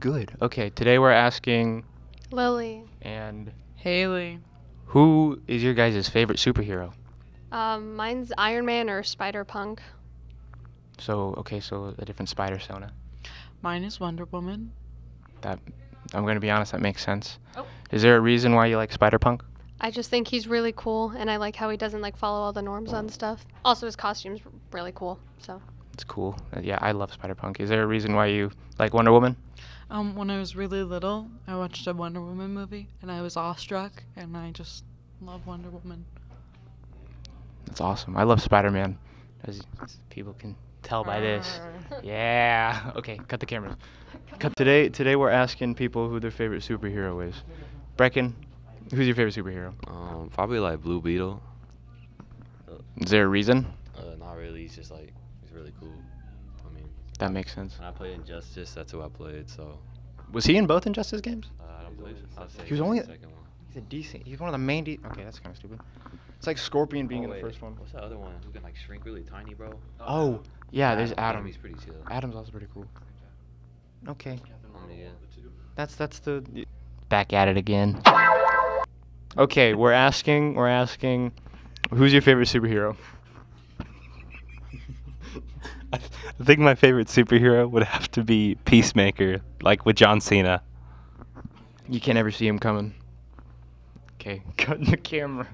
Good. Okay, today we're asking Lily. and Haley. who is your guys' favorite superhero? Um, mine's Iron Man or Spider Punk. So, okay, so a different spider sona. Mine is Wonder Woman. That I'm going to be honest, that makes sense. Oh. Is there a reason why you like Spider-Punk? I just think he's really cool, and I like how he doesn't like follow all the norms on stuff. Also, his costume's r- really cool. So It's cool. Uh, yeah, I love Spider-Punk. Is there a reason why you like Wonder Woman? Um, when I was really little, I watched a Wonder Woman movie and I was awestruck and I just love Wonder Woman. That's awesome. I love Spider-Man, as, as people can tell by this. Yeah. Okay, cut the cameras. Cut. Today, today we're asking people who their favorite superhero is. Brecken, who's your favorite superhero? Um, probably like Blue Beetle. Is there a reason? Uh, not really. He's just like That makes sense. when I played Injustice, that's who I played. So Was he in both Injustice games? uh, I don't play. I'd say He was only- the second one. He's a decent. He's one of the main. De- okay, that's kind of stupid. It's like Scorpion being Oh, in the wait, first one. What's that other one who can like shrink really tiny, bro? Oh, yeah. There's Atom. He's pretty chill. Atom's also pretty cool. Okay, yeah. that's that's the. Back at it again. Okay, we're asking. We're asking. Who's your favorite superhero? I th- I think my favorite superhero would have to be Peacemaker, like with John Cena. You can't ever see him coming. Okay, cut the camera.